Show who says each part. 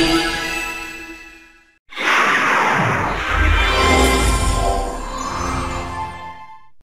Speaker 1: see.